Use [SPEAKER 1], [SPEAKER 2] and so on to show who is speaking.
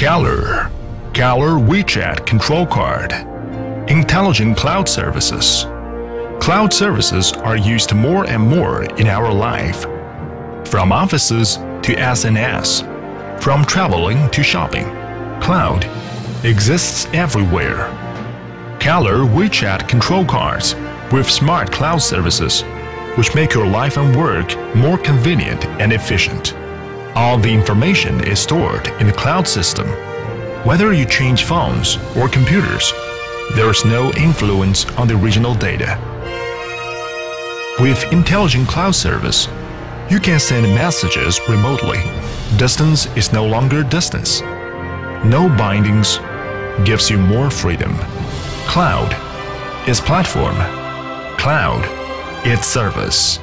[SPEAKER 1] Kaler, Kaler WeChat Control Card, Intelligent Cloud Services. Cloud services are used more and more in our life. From offices to SNS, from traveling to shopping, cloud exists everywhere. Kaler WeChat Control Cards with smart cloud services which make your life and work more convenient and efficient. All the information is stored in the cloud system. Whether you change phones or computers, there is no influence on the original data. With Intelligent Cloud Service, you can send messages remotely. Distance is no longer distance. No bindings gives you more freedom. Cloud is platform. Cloud is service.